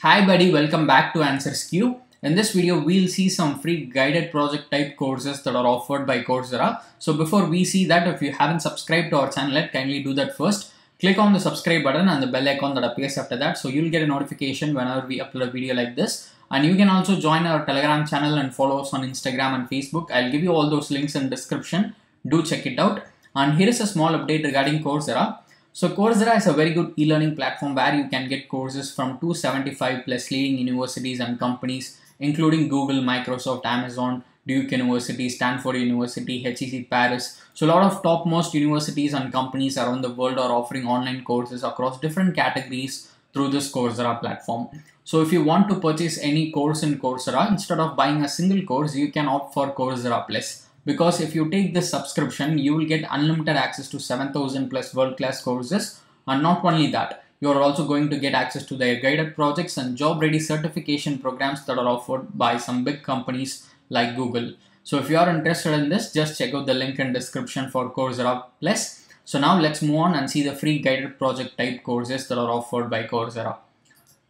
Hi buddy, welcome back to Answers Q. In this video, we'll see some free guided project type courses that are offered by Coursera. So before we see that, if you haven't subscribed to our channel yet, kindly do that first. Click on the subscribe button and the bell icon that appears after that. So you'll get a notification whenever we upload a video like this. And you can also join our Telegram channel and follow us on Instagram and Facebook. I'll give you all those links in description. Do check it out. And here is a small update regarding Coursera. So Coursera is a very good e-learning platform where you can get courses from 275 plus leading universities and companies including Google, Microsoft, Amazon, Duke University, Stanford University, HEC Paris. So a lot of topmost universities and companies around the world are offering online courses across different categories through this Coursera platform. So if you want to purchase any course in Coursera, instead of buying a single course, you can opt for Coursera Plus. Because if you take this subscription, you will get unlimited access to 7000 plus world-class courses. And not only that, you're also going to get access to their guided projects and job ready certification programs that are offered by some big companies like Google. So if you are interested in this, just check out the link in description for Coursera Plus. So now let's move on and see the free guided project type courses that are offered by Coursera.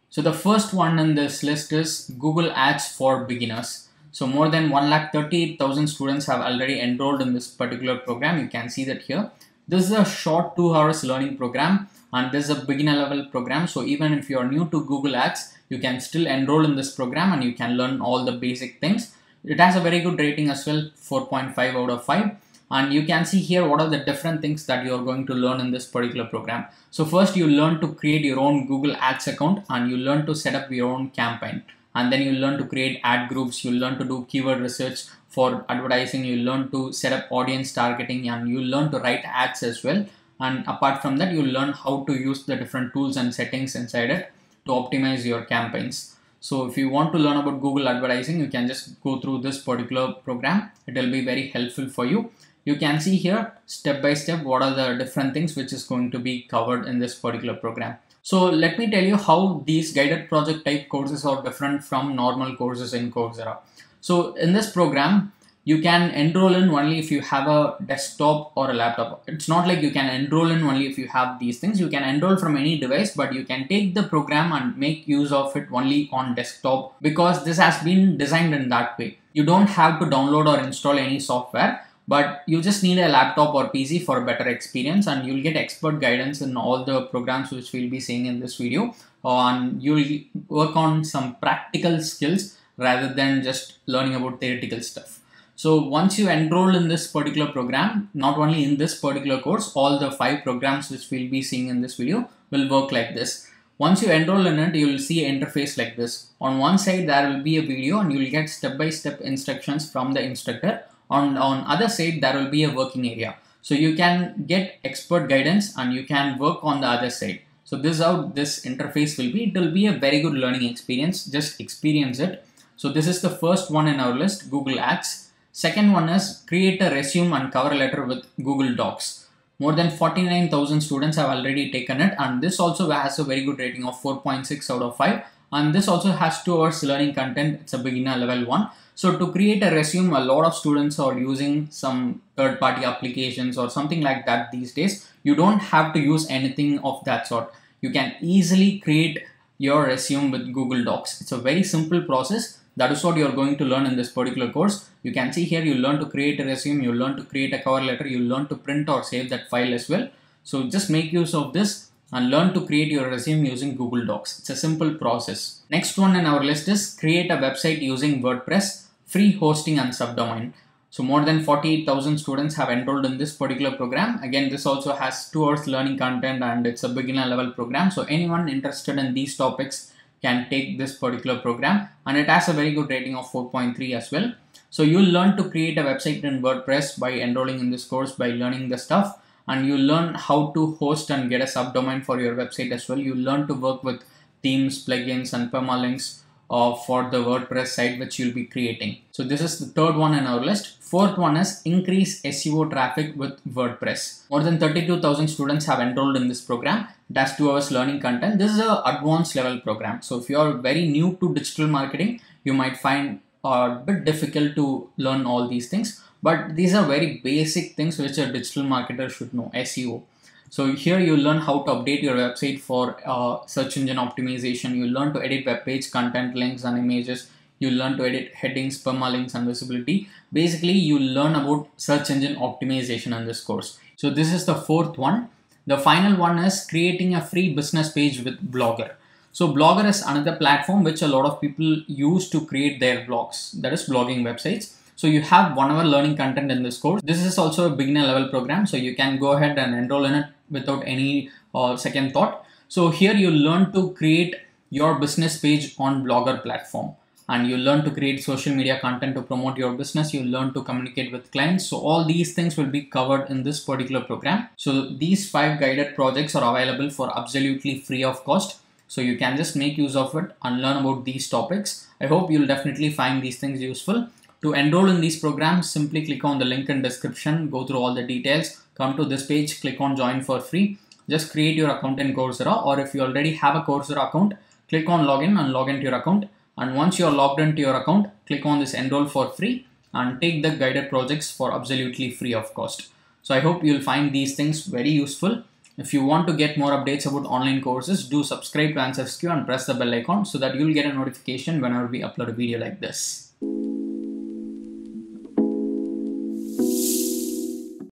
So the first one in this list is Google Ads for Beginners. So more than 1,38,000 students have already enrolled in this particular program. You can see that here. This is a short two hours learning program and this is a beginner level program. So even if you are new to Google Ads, you can still enroll in this program and you can learn all the basic things. It has a very good rating as well, 4.5 out of 5. And you can see here what are the different things that you are going to learn in this particular program. So first you learn to create your own Google Ads account and you learn to set up your own campaign. And then you learn to create ad groups, you learn to do keyword research for advertising, you learn to set up audience targeting and you learn to write ads as well. And apart from that you learn how to use the different tools and settings inside it to optimize your campaigns. So if you want to learn about google advertising you can just go through this particular program. It will be very helpful for you. You can see here step by step what are the different things which is going to be covered in this particular program so let me tell you how these guided project type courses are different from normal courses in coursera so in this program you can enroll in only if you have a desktop or a laptop. It's not like you can enroll in only if you have these things. You can enroll from any device, but you can take the program and make use of it only on desktop because this has been designed in that way. You don't have to download or install any software, but you just need a laptop or PC for a better experience and you'll get expert guidance in all the programs which we'll be seeing in this video. And you'll work on some practical skills rather than just learning about theoretical stuff. So once you enroll in this particular program, not only in this particular course, all the five programs which we'll be seeing in this video will work like this. Once you enroll in it, you will see an interface like this. On one side, there will be a video and you will get step-by-step -step instructions from the instructor. On, on other side, there will be a working area. So you can get expert guidance and you can work on the other side. So this is how this interface will be. It will be a very good learning experience. Just experience it. So this is the first one in our list, Google Ads. Second one is create a resume and cover letter with Google Docs. More than 49,000 students have already taken it and this also has a very good rating of 4.6 out of 5 and this also has 2 hours learning content. It's a beginner level 1. So to create a resume, a lot of students are using some third party applications or something like that these days. You don't have to use anything of that sort. You can easily create your resume with Google Docs. It's a very simple process that is what you are going to learn in this particular course. You can see here you learn to create a resume, you learn to create a cover letter, you learn to print or save that file as well. So just make use of this and learn to create your resume using Google Docs. It's a simple process. Next one in our list is create a website using WordPress, free hosting and subdomain. So more than 48,000 students have enrolled in this particular program. Again, this also has two hours learning content and it's a beginner level program. So anyone interested in these topics can take this particular program and it has a very good rating of 4.3 as well. So you'll learn to create a website in WordPress by enrolling in this course by learning the stuff and you learn how to host and get a subdomain for your website as well. You learn to work with themes, plugins and permalinks uh, for the WordPress site which you'll be creating. So this is the third one in our list. Fourth one is increase SEO traffic with WordPress. More than 32,000 students have enrolled in this program. That's two hours learning content. This is a advanced level program. So if you are very new to digital marketing, you might find a bit difficult to learn all these things. But these are very basic things which a digital marketer should know, SEO. So here you learn how to update your website for uh, search engine optimization. You learn to edit web page content, links and images. You learn to edit headings, permalinks and visibility. Basically, you learn about search engine optimization in this course. So this is the fourth one. The final one is creating a free business page with Blogger. So Blogger is another platform which a lot of people use to create their blogs, that is blogging websites. So you have one hour learning content in this course. This is also a beginner level program, so you can go ahead and enroll in it without any uh, second thought. So here you learn to create your business page on Blogger platform and you learn to create social media content to promote your business. You learn to communicate with clients. So all these things will be covered in this particular program. So these five guided projects are available for absolutely free of cost. So you can just make use of it and learn about these topics. I hope you'll definitely find these things useful. To enroll in these programs, simply click on the link in description, go through all the details, come to this page, click on join for free. Just create your account in Coursera or if you already have a Coursera account, click on login and log into your account. And once you're logged into your account, click on this enroll for free and take the guided projects for absolutely free of cost. So I hope you'll find these things very useful. If you want to get more updates about online courses, do subscribe to AnswersQ and press the bell icon so that you'll get a notification whenever we upload a video like this.